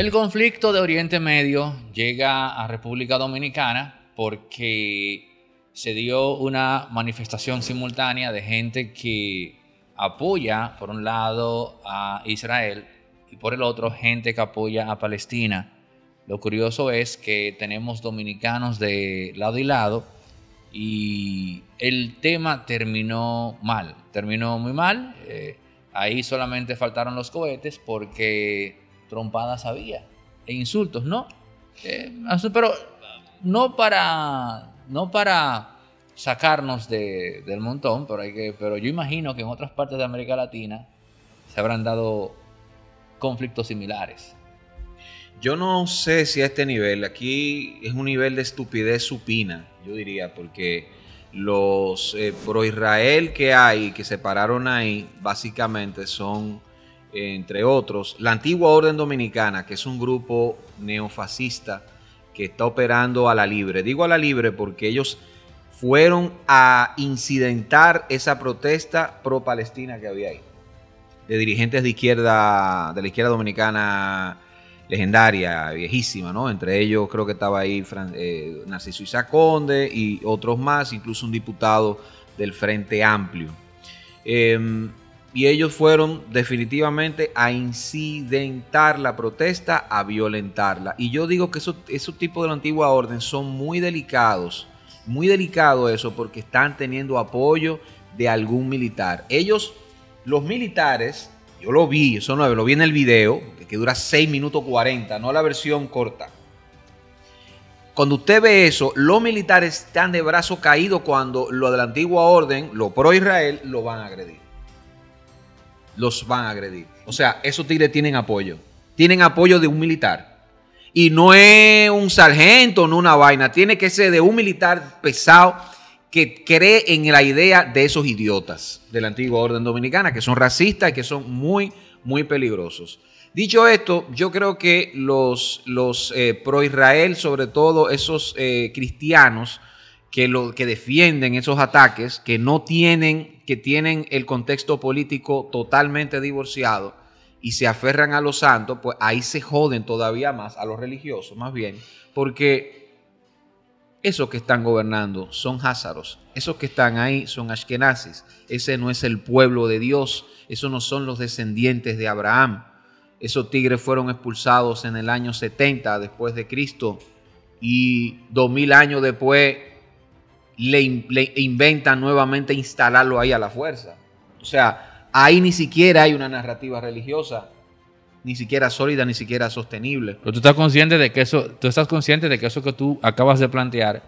El conflicto de Oriente Medio llega a República Dominicana porque se dio una manifestación simultánea de gente que apoya, por un lado, a Israel y por el otro, gente que apoya a Palestina. Lo curioso es que tenemos dominicanos de lado y lado y el tema terminó mal, terminó muy mal. Eh, ahí solamente faltaron los cohetes porque trompadas había e insultos, ¿no? Eh, pero no para, no para sacarnos del montón, pero, hay que, pero yo imagino que en otras partes de América Latina se habrán dado conflictos similares. Yo no sé si a este nivel, aquí es un nivel de estupidez supina, yo diría, porque los eh, pro Israel que hay, que se pararon ahí, básicamente son, entre otros, la antigua Orden Dominicana, que es un grupo neofascista que está operando a la libre. Digo a la libre porque ellos fueron a incidentar esa protesta pro-palestina que había ahí. De dirigentes de izquierda, de la izquierda dominicana legendaria, viejísima, ¿no? Entre ellos creo que estaba ahí eh, Narciso Isaac Conde y otros más, incluso un diputado del Frente Amplio. Em, y ellos fueron definitivamente a incidentar la protesta, a violentarla. Y yo digo que esos, tipos de la antigua orden son muy delicados, muy delicado eso, porque están teniendo apoyo de algún militar. Ellos, los militares, yo lo vi, eso no lo vi en el video, que dura 6 minutos 40, no la versión corta. Cuando usted ve eso, los militares están de brazo caído cuando lo de la antigua orden, lo pro Israel, lo van a agredir. Los van a agredir. O sea, esos tigres tienen apoyo. Tienen apoyo de un militar. Y no es un sargento, no una vaina. Tiene que ser de un militar pesado que cree en la idea de esos idiotas de la antigua orden dominicana, que son racistas y que son muy, muy peligrosos. Dicho esto, yo creo que los, los eh, pro-Israel, sobre todo esos eh, cristianos que, lo, que defienden esos ataques, que no tienen, que tienen el contexto político totalmente divorciado y se aferran a los santos, pues ahí se joden todavía más a los religiosos, más bien, porque esos que están gobernando son házaros. Esos que están ahí son ashkenazis. Ese no es el pueblo de Dios. Esos no son los descendientes de Abraham. Esos tigres fueron expulsados en el año 70 después de Cristo y dos mil años después le, le, inventan nuevamente instalarlo ahí a la fuerza. O sea, ahí ni siquiera hay una narrativa religiosa ni siquiera sólida, ni siquiera sostenible. Pero tú estás consciente de que eso, tú estás consciente de que eso que tú acabas de plantear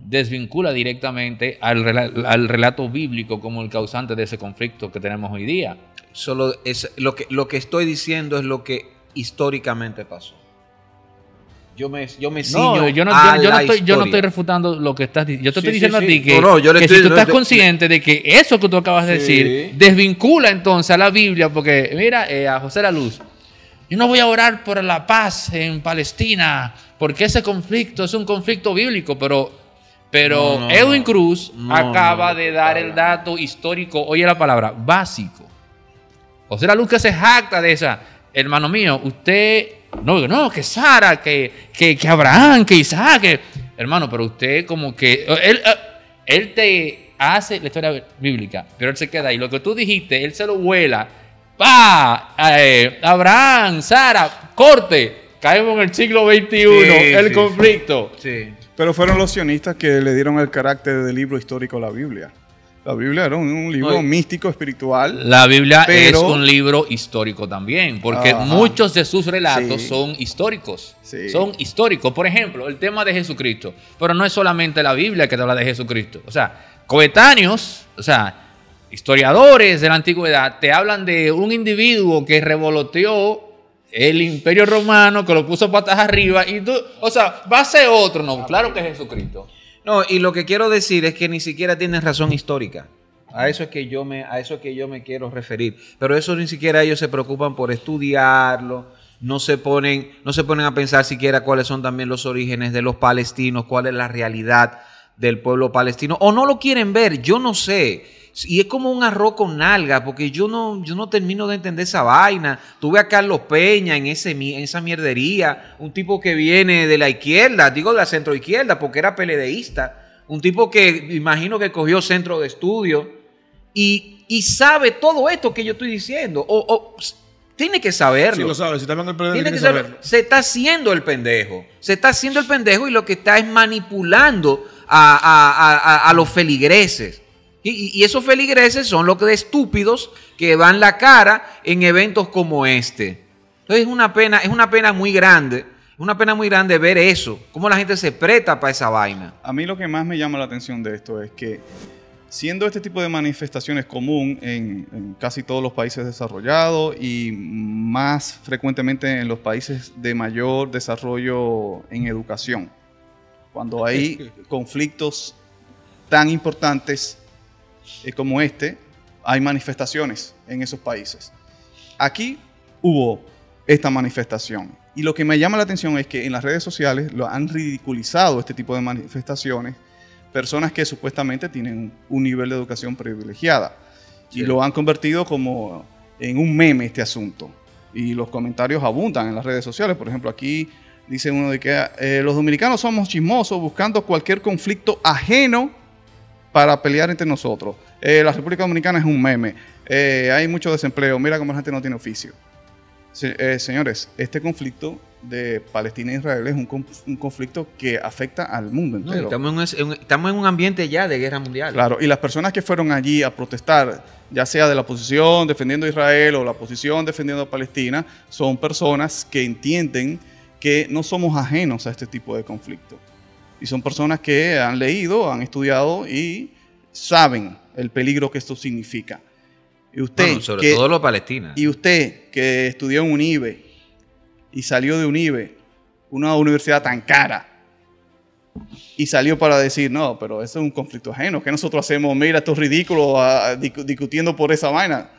desvincula directamente al, al, relato bíblico como el causante de ese conflicto que tenemos hoy día. Solo es lo que lo que estoy diciendo es lo que históricamente pasó. Yo me, yo me no, yo no, yo, no estoy, yo, no estoy, refutando lo que estás diciendo. Yo te estoy diciendo a ti que, que si tú estás consciente de que eso que tú acabas de decir desvincula entonces a la Biblia, porque mira, eh, a José la Luz, yo no voy a orar por la paz en Palestina, porque ese conflicto es un conflicto bíblico, pero, pero Edwin Cruz acaba de dar el dato histórico, oye la palabra, básico. Sea, la luz que se jacta de esa. Hermano mío, usted, no, no, que Sara, que, que, que Abraham, que Isaac, que, hermano, pero usted como que, él, él te hace la historia bíblica, pero él se queda ahí. Lo que tú dijiste, él se lo vuela pa, eh, Abraham, Sara, corte. Caemos en el siglo XXI, el conflicto. Sí. Pero fueron los sionistas que le dieron el carácter de libro histórico a la Biblia. La Biblia era un, libro místico, espiritual. La Biblia es un libro histórico también, porque muchos de sus relatos son históricos. Son históricos. Por ejemplo, el tema de Jesucristo. Pero no es solamente la Biblia que te habla de Jesucristo. O sea, coetáneos, o sea, historiadores de la antigüedad te hablan de un individuo que revoloteó el imperio romano, que lo puso patas arriba, y tú, o sea, va a ser otro, no, claro que es Jesucristo. No, y lo que quiero decir es que ni siquiera tienes razón histórica. A eso es que yo me, a eso es que yo me quiero referir. Pero eso ni siquiera ellos se preocupan por estudiarlo, no se ponen, no se ponen a pensar siquiera cuáles son también los orígenes de los palestinos, cuál es la realidad del pueblo palestino, o no lo quieren ver, yo no sé y es como un arroz con nalga, porque yo no, yo no termino de entender esa vaina. Tuve a Carlos Peña en, ese, en esa mierdería, un tipo que viene de la izquierda, digo de la centro izquierda, porque era peledeísta, un tipo que imagino que cogió centro de estudio y, y sabe todo esto que yo estoy diciendo. O, tiene que saberlo. Sí, lo sabe. Si también el pendejo, tiene, que, saberlo. Se está haciendo el pendejo. Se está haciendo el pendejo y lo que está es manipulando a, los feligreses. Y, esos feligreses son los que de estúpidos que dan la cara en eventos como este. Entonces es una pena, es una pena muy grande. Es una pena muy grande ver eso, cómo la gente se presta para esa vaina. A mí lo que más me llama la atención de esto es que siendo este tipo de manifestaciones común en, en, casi todos los países desarrollados y más frecuentemente en los países de mayor desarrollo en educación, cuando hay conflictos tan importantes eh, como este, hay manifestaciones en esos países. Aquí hubo esta manifestación. Y lo que me llama la atención es que en las redes sociales lo han ridiculizado este tipo de manifestaciones personas que supuestamente tienen un nivel de educación privilegiada. Y lo han convertido como en un meme este asunto. Y los comentarios abundan en las redes sociales. Por ejemplo, aquí dice uno de que eh, los dominicanos somos chismosos buscando cualquier conflicto ajeno para pelear entre nosotros. Eh, la República Dominicana es un meme. Eh, hay mucho desempleo. Mira cómo la gente no tiene oficio. señores, este conflicto de Palestina e Israel es un, conflicto que afecta al mundo entero. estamos, en un, estamos, en un, ambiente ya de guerra mundial. Claro, y las personas que fueron allí a protestar, ya sea de la posición defendiendo a Israel o la posición defendiendo a Palestina, son personas que entienden que no somos ajenos a este tipo de conflicto. Y son personas que han leído, han estudiado y saben el peligro que esto significa. Y usted, sobre todo los palestinos. Y usted que estudió en UNIBE y salió de UNIBE, una universidad tan cara, y salió para decir, no, pero eso es un conflicto ajeno, que nosotros hacemos, mira, esto es ridículo discutiendo por esa vaina.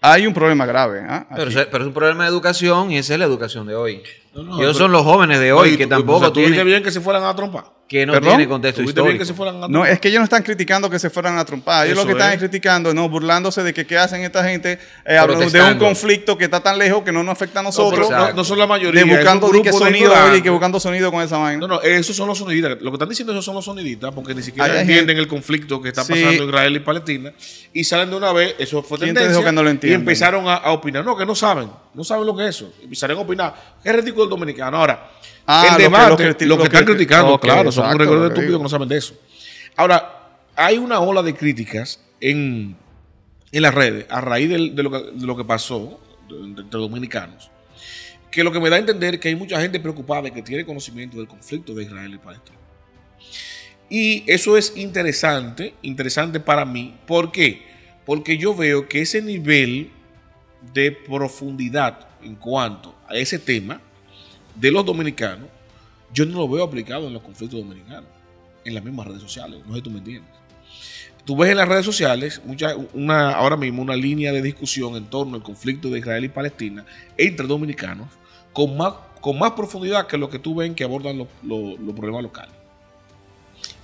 Hay un problema grave. ¿ah? Pero, pero, es un problema de educación y esa es la educación de hoy. No, Ellos son los jóvenes de hoy que tampoco tienen... bien que se fueran a trompar? que no tiene contexto histórico. no, es que ellos no están criticando que se fueran a trompar. Ellos lo que están criticando, no, burlándose de que qué hacen esta gente, eh, de un conflicto que está tan lejos que no nos afecta a nosotros. No, son la mayoría. De buscando que sonido, y que buscando sonido con esa vaina. No, no, esos son los sonidistas. Lo que están diciendo esos son los sonidistas porque ni siquiera entienden el conflicto que está pasando en Israel y Palestina y salen de una vez, eso fue tendencia, que no lo y empezaron a, a, opinar. No, que no saben, no saben lo que es eso. Empezaron a opinar. Es ridículo el dominicano. Ahora, Ah, el debate, lo que, están criticando, claro, son un recuerdo estúpidos que no saben de eso. Ahora, hay una ola de críticas en, en las redes a raíz de, lo, que, de lo, que, pasó entre dominicanos, que lo que me da a entender es que hay mucha gente preocupada que tiene conocimiento del conflicto de Israel y Palestina. Y eso es interesante, interesante para mí. ¿Por qué? Porque yo veo que ese nivel de profundidad en cuanto a ese tema de los dominicanos, yo no lo veo aplicado en los conflictos dominicanos, en las mismas redes sociales. No sé si tú me entiendes. Tú ves en las redes sociales mucha, una, ahora mismo una línea de discusión en torno al conflicto de Israel y Palestina entre dominicanos con más, con más profundidad que lo que tú ven que abordan los, problemas locales.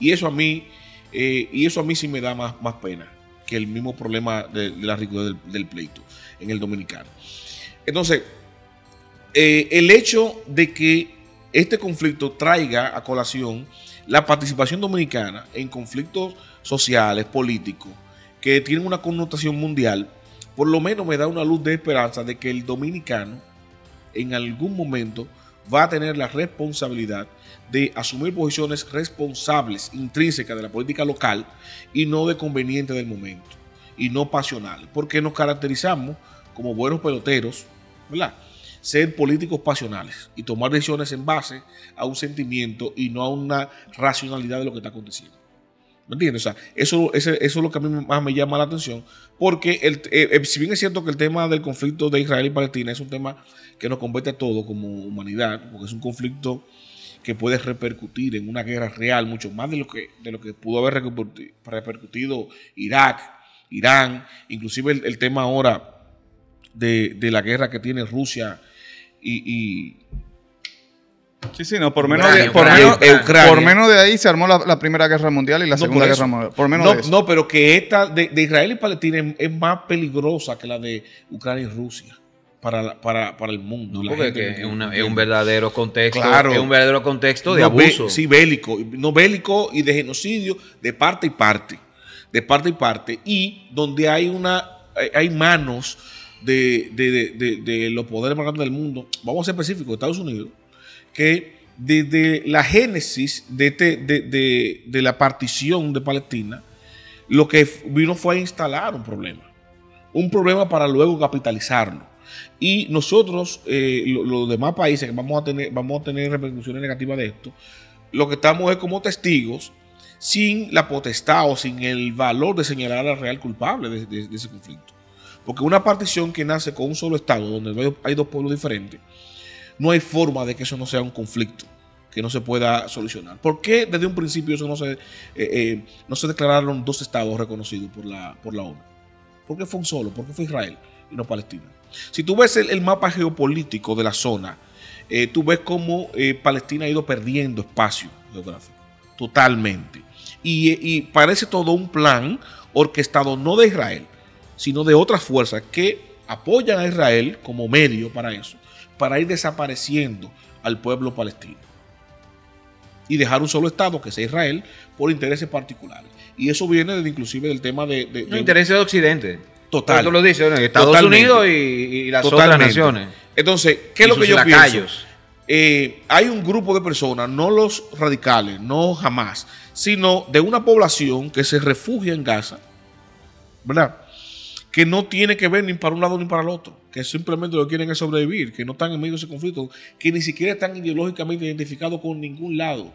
Y eso a mí, eh, y eso a mí sí me da más, más pena que el mismo problema de, la del, del pleito en el dominicano. Entonces, eh, el hecho de que este conflicto traiga a colación la participación dominicana en conflictos sociales, políticos, que tienen una connotación mundial, por lo menos me da una luz de esperanza de que el dominicano en algún momento va a tener la responsabilidad de asumir posiciones responsables, intrínsecas de la política local y no de conveniente del momento y no pasionales, porque nos caracterizamos como buenos peloteros, ¿verdad? ser políticos pasionales y tomar decisiones en base a un sentimiento y no a una racionalidad de lo que está aconteciendo. ¿Me entiendes? O sea, eso, eso, es lo que a mí más me llama la atención, porque el, eh, eh, si bien es cierto que el tema del conflicto de Israel y Palestina es un tema que nos compete a todos como humanidad, porque es un conflicto que puede repercutir en una guerra real, mucho más de lo que, de lo que pudo haber repercutido Irak, Irán, inclusive el, tema ahora de, de, la guerra que tiene Rusia y, Sí, sí, no, por menos, de, por, menos, de ahí se armó la, Primera Guerra Mundial y la Segunda Guerra Mundial. Por menos no, de eso. no, pero que esta de, Israel y Palestina es, más peligrosa que la de Ucrania y Rusia. Para, para, para el mundo. No, porque es, un verdadero contexto. Claro, es un verdadero contexto de abuso. sí, bélico. No bélico y de genocidio de parte y parte. De parte y parte. Y donde hay una hay manos de, de, de los poderes más grandes del mundo. Vamos a ser específicos, Estados Unidos que desde la génesis este, de, de, la partición de Palestina, lo que vino fue a instalar un problema. Un problema para luego capitalizarlo. Y nosotros, eh, los demás países que vamos a tener, vamos a tener repercusiones negativas de esto, lo que estamos es como testigos sin la potestad o sin el valor de señalar al real culpable de, ese conflicto. Porque una partición que nace con un solo Estado, donde hay dos pueblos diferentes, no hay forma de que eso no sea un conflicto que no se pueda solucionar. ¿Por qué desde un principio eso no se, eh, eh, no se declararon dos estados reconocidos por la, por la ONU? ¿Por qué fue un solo? ¿Por qué fue Israel y no Palestina? Si tú ves el, mapa geopolítico de la zona, eh, tú ves cómo Palestina ha ido perdiendo espacio geográfico, totalmente. Y, y parece todo un plan orquestado no de Israel, sino de otras fuerzas que apoyan a Israel como medio para eso para ir desapareciendo al pueblo palestino y dejar un solo Estado, que sea Israel, por intereses particulares. Y eso viene desde, inclusive del tema de... de, intereses de Occidente. Total. lo dice, Estados Unidos y, las otras naciones. Entonces, ¿qué es lo que yo pienso? Eh, hay un grupo de personas, no los radicales, no jamás, sino de una población que se refugia en Gaza, ¿verdad? Que no tiene que ver ni para un lado ni para el otro, que simplemente lo que quieren es sobrevivir, que no están en medio de ese conflicto, que ni siquiera están ideológicamente identificados con ningún lado,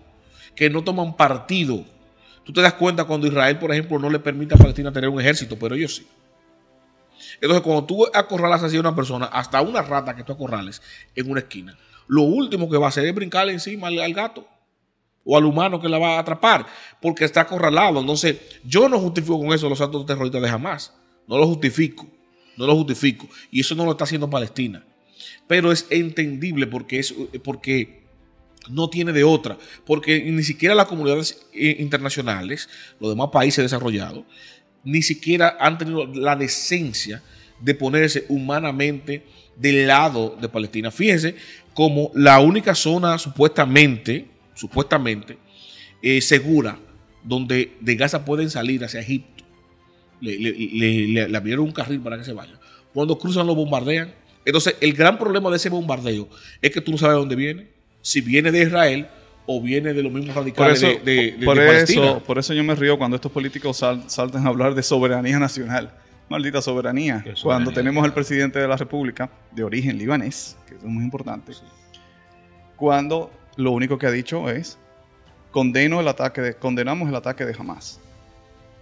que no toman partido. Tú te das cuenta cuando Israel, por ejemplo, no le permite a Palestina tener un ejército, pero ellos sí. Entonces, cuando tú acorralas así a una persona, hasta una rata que tú acorrales en una esquina, lo último que va a hacer es brincarle encima al, al gato o al humano que la va a atrapar, porque está acorralado. Entonces, yo no justifico con eso los actos terroristas de jamás. No lo justifico, no lo justifico. Y eso no lo está haciendo Palestina. Pero es entendible porque, es, porque no tiene de otra. Porque ni siquiera las comunidades internacionales, los demás países desarrollados, ni siquiera han tenido la decencia de ponerse humanamente del lado de Palestina. Fíjense como la única zona supuestamente, supuestamente eh, segura donde de Gaza pueden salir hacia Egipto le, le, le, abrieron un carril para que se vaya. Cuando cruzan lo bombardean. Entonces, el gran problema de ese bombardeo es que tú no sabes de dónde viene. Si viene de Israel o viene de los mismos radicales por eso, de, por Eso, por eso yo me río cuando estos políticos saltan a hablar de soberanía nacional. Maldita soberanía. Cuando tenemos al presidente de la República, de origen libanés, que es muy importante, cuando lo único que ha dicho es condeno el ataque de, condenamos el ataque de Hamas.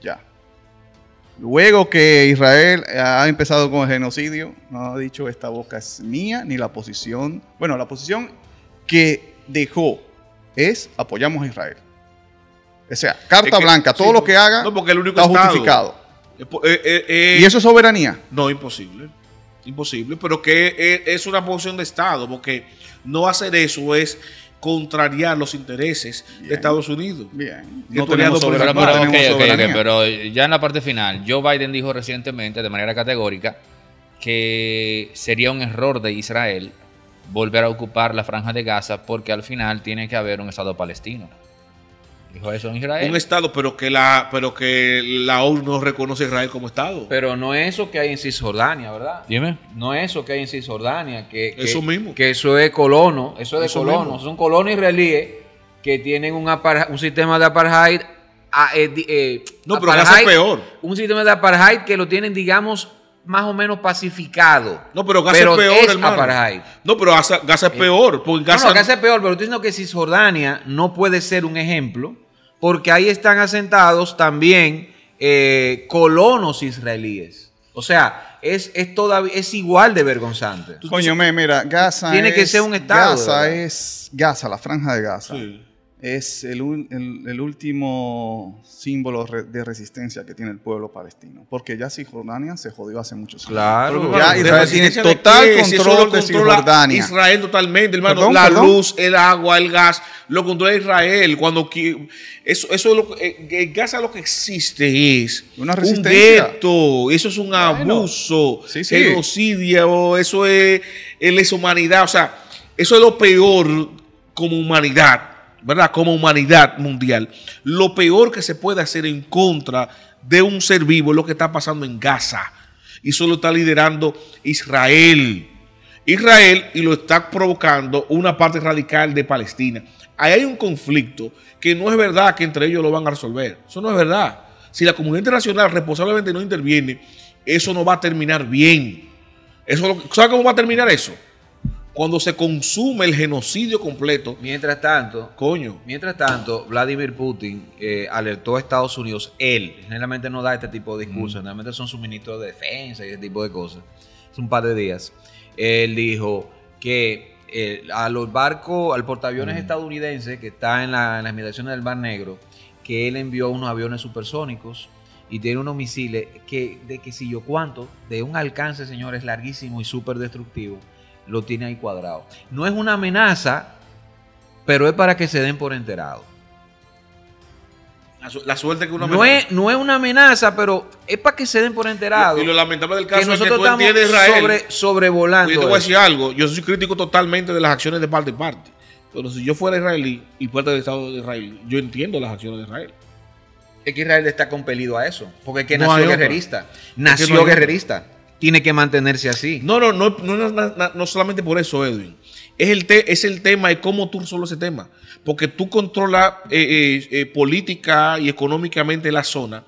Ya. Luego que Israel ha empezado con el genocidio, no ha dicho esta boca es mía, ni la posición. Bueno, la posición que dejó es apoyamos a Israel. O sea, carta blanca, todo lo que haga no, porque el único está justificado. Eh, eh, eh, ¿Y eso es soberanía? No, imposible. Imposible, pero que es una posición de Estado, porque no hacer eso es contrariar los intereses de Estados Unidos. Bien. No tenemos soberanía. pero ya en la parte final, Joe Biden dijo recientemente de manera categórica que sería un error de Israel volver a ocupar la franja de Gaza porque al final tiene que haber un Estado palestino. Un Estado, pero que la, pero que la ONU no reconoce a Israel como Estado. Pero no es eso que hay en Cisjordania, ¿verdad? Dime. No es eso que hay en Cisjordania. Que, eso mismo. Que eso es colono. Eso es de colonos. Son colonos israelíes que tienen un, un sistema de apartheid. Ah, eh, eh, no, pero Gaza es peor. Un sistema de apartheid que lo tienen, digamos, más o menos pacificado. No, pero Gaza es peor, hermano. No, pero Gaza, es eh, peor. Gaza... No, Gaza es peor, pero estoy diciendo que Cisjordania no puede ser un ejemplo porque ahí están asentados también eh, colonos israelíes. O sea, es, es, todavía, es igual de vergonzante. Coño, mira, Gaza Tiene que ser un estado. Gaza es... Gaza, la franja de Gaza. Es el, último símbolo de resistencia que tiene el pueblo palestino. Porque ya Cisjordania se jodió hace muchos años. Claro. Ya Israel tiene total control de Cisjordania. Israel totalmente, hermano. la luz, el agua, el gas, lo controla Israel. Cuando eso, eso es lo que, en Gaza lo que existe es Una resistencia. un gueto. Eso es un abuso, sí, genocidio, eso es, es lesa humanidad. O sea, eso es lo peor como humanidad ¿verdad? Como humanidad mundial, lo peor que se puede hacer en contra de un ser vivo es lo que está pasando en Gaza. Y solo está liderando Israel. Israel y lo está provocando una parte radical de Palestina. Ahí hay un conflicto que no es verdad que entre ellos lo van a resolver. Eso no es verdad. Si la comunidad internacional responsablemente no interviene, eso no va a terminar bien. Eso, ¿Sabe cómo va a terminar eso? Cuando se consume el genocidio completo. Mientras tanto, coño. Mientras tanto, Vladimir Putin eh, alertó a Estados Unidos, él, generalmente no da este tipo de discursos, generalmente son sus ministros de defensa y ese tipo de cosas. Es un par de días. Él dijo que eh, a los barcos, al portaaviones estadounidense que está en, la, en las inmediaciones del Mar Negro, que él envió unos aviones supersónicos y tiene unos misiles que, de que si yo cuánto, de un alcance, señores, larguísimo y súper destructivo lo tiene ahí cuadrado. No es una amenaza, pero es para que se den por enterado. La, suerte que uno no es, no es una amenaza, pero es para que se den por enterado. Y, lo lamentable del caso que es que tú entiendes Israel. Sobre, sobrevolando. Yo te voy a decir algo. Yo soy crítico totalmente de las acciones de parte y parte. Pero si yo fuera israelí y parte del Estado de Israel, yo entiendo las acciones de Israel. Es que Israel está compelido a eso. Porque es que nació guerrerista. Nació guerrerista tiene que mantenerse así. No, no, no, no, no, solamente por eso, Edwin. Es el, es el tema y cómo tú resuelves ese tema. Porque tú controlas eh, eh, eh, política y económicamente la zona,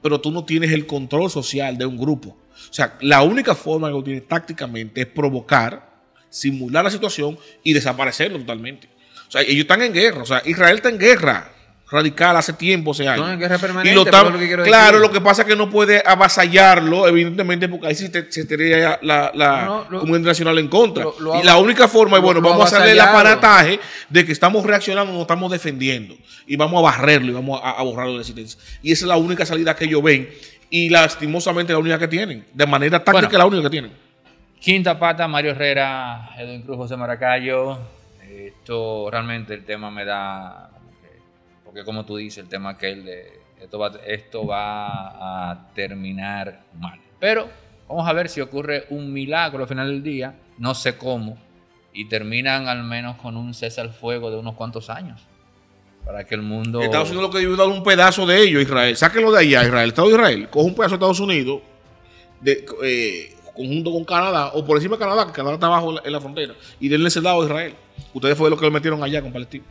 pero tú no tienes el control social de un grupo. O sea, la única forma que lo tienes tácticamente es provocar, simular la situación y desaparecerlo totalmente. O sea, ellos están en guerra. O sea, Israel está en guerra radical hace tiempo, se años. guerra permanente, y lo claro, lo que pasa es que no puede avasallarlo, evidentemente, porque ahí sí se tendría la, la comunidad internacional en contra. y la única forma es, bueno, vamos a hacerle el aparataje de que estamos reaccionando, nos estamos defendiendo. Y vamos a barrerlo y vamos a, borrarlo de la existencia. Y esa es la única salida que ellos ven. Y lastimosamente la única que tienen. De manera táctica, la única que tienen. Quinta pata, Mario Herrera, Edwin Cruz, José Maracayo. Esto realmente el tema me da porque como tú dices, el tema que el de esto va, esto va a terminar mal. Pero vamos a ver si ocurre un milagro al final del día, no sé cómo, y terminan al menos con un cese al fuego de unos cuantos años. Para que el mundo. Estados Unidos lo que debe dar un pedazo de ellos, Israel. Sáquenlo de allá, Israel. Estado de Israel. Coge un pedazo de Estados Unidos, de, eh, conjunto con Canadá, o por encima de Canadá, que Canadá está abajo en la, frontera, y denle ese lado a Israel. Ustedes fue lo que lo metieron allá con Palestina.